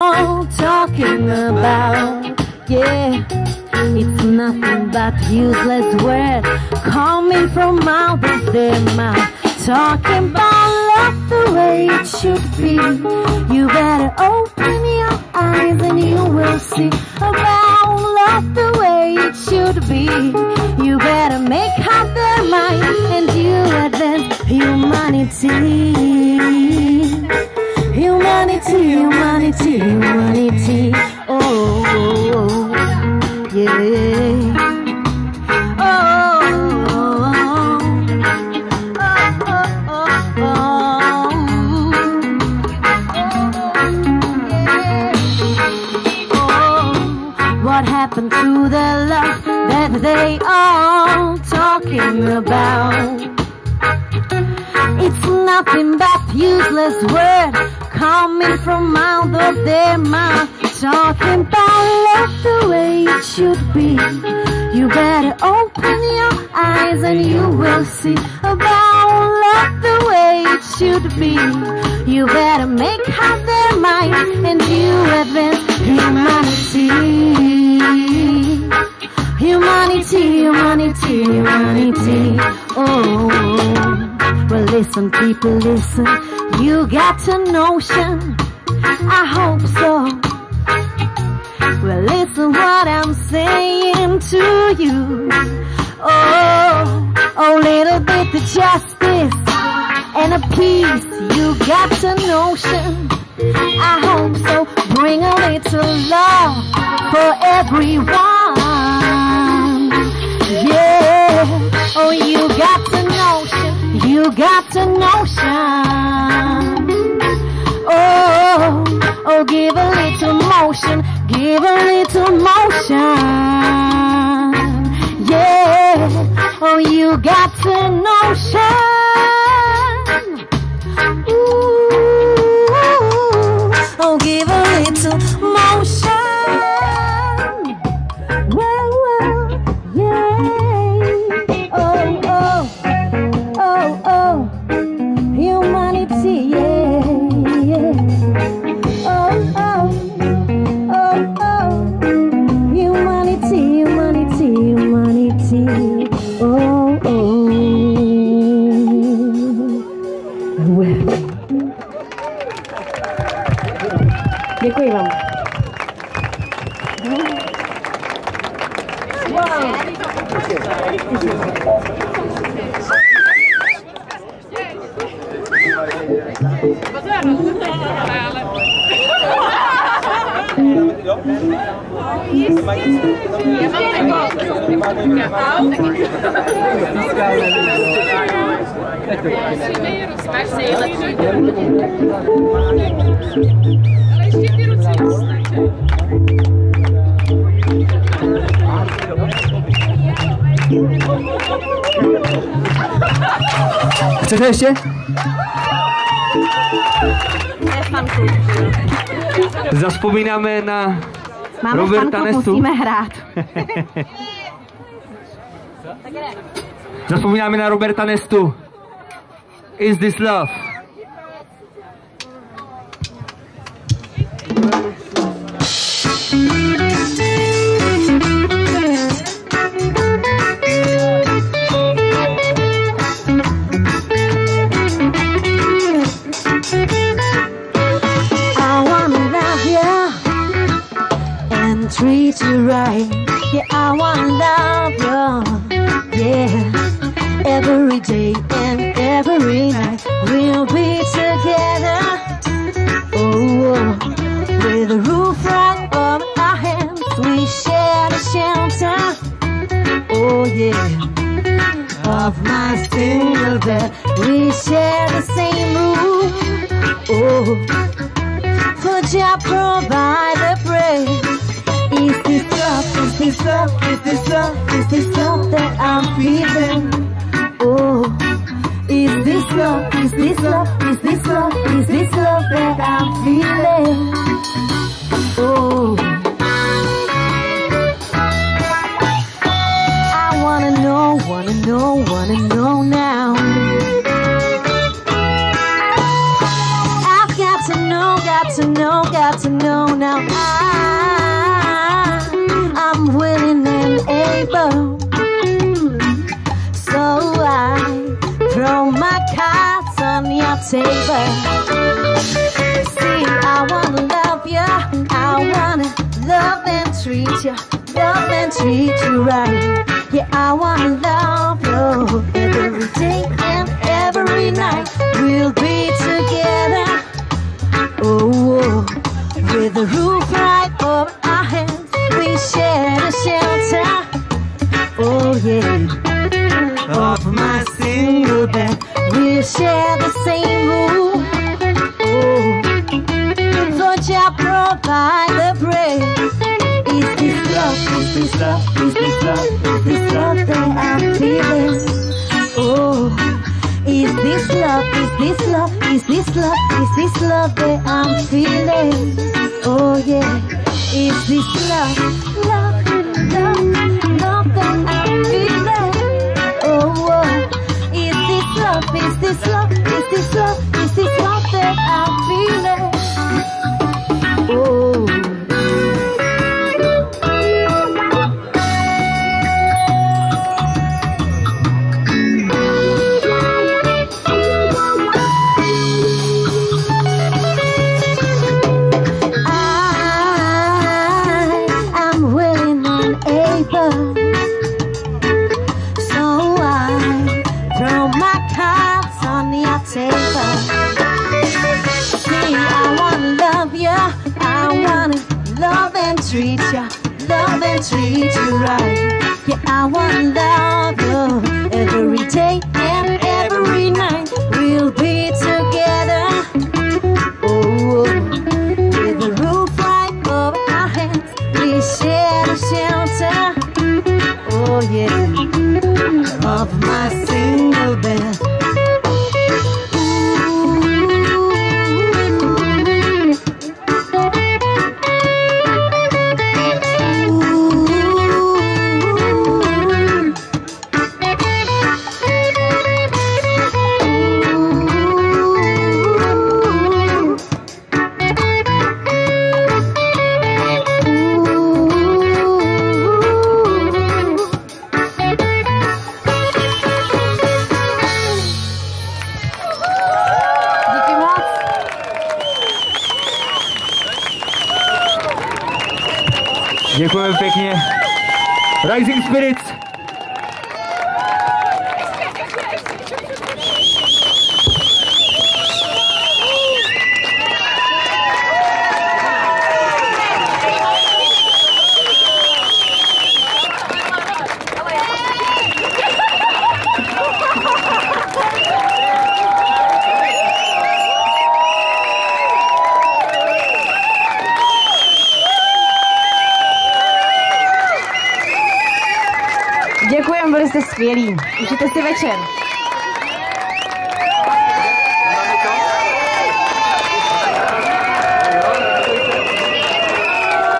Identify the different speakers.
Speaker 1: all talking about. Yeah, it's nothing but useless words coming from out of their mouth. Talking about love the way it should be. You better open your eyes and you will see about love the way it should be. You better make up their mind and you advance humanity. Humanity, humanity. Oh, oh, oh, yeah. Oh, oh, oh, oh, oh. What happened to the love that they all talking about? It's nothing but useless word coming from out of their mouth. Talking about love the way it should be. You better open your eyes and you will see about love the way it should be. You better make up their mind and you advance humanity. Humanity, humanity, humanity. Oh, well, listen, people, listen. You got a notion. I hope so. Well, listen what I'm saying to you. Oh, a little bit of justice and a peace. You got a notion. I hope so. Bring a little love for everyone. Yeah. You got a notion. Oh, oh, give a little motion. Give a little motion. Yeah. Oh, you got a notion. Vůbec. Děkuji vám. Wow. Ale ještě ty ruce dostaňte.
Speaker 2: Chcete ještě? Je. Zaspomínáme na
Speaker 1: Máme
Speaker 2: Roberta Nestu.
Speaker 1: musíme hrát.
Speaker 2: Zaspomínáme na Roberta Nestu. Is this love?
Speaker 1: Treat you right. Yeah, I wanna love. Yeah, every day and every night we'll be together. Oh, with a roof right over our heads, we share the shelter. Oh yeah, of my single bed, we share the same room. Oh for Jah provide the bread. This love, is this love, is this love that I'm feeling? Oh, is this love, is this love, is this love, is this love that I'm and able. So I throw my cards on your table. See, I wanna love you. I wanna love and treat you. Love and treat you right. Yeah, I wanna love you every day and every night. We'll be Oh yeah, of my single bed, we'll share the same room. Oh, Lord, you provide the praise. Is this love? Is this love? Is this love? Is this love that I'm feeling? Oh. Is this love? Is this love? Is this love? Is this love that I'm feeling? Oh yeah. Is this love? Love, love, love that I'm feeling? Treat you. Love and treat you right. Yeah, I wanna love you
Speaker 2: Děkujeme pěkně. Rising Spirits.
Speaker 3: Jste skvělí. Užijte si večer.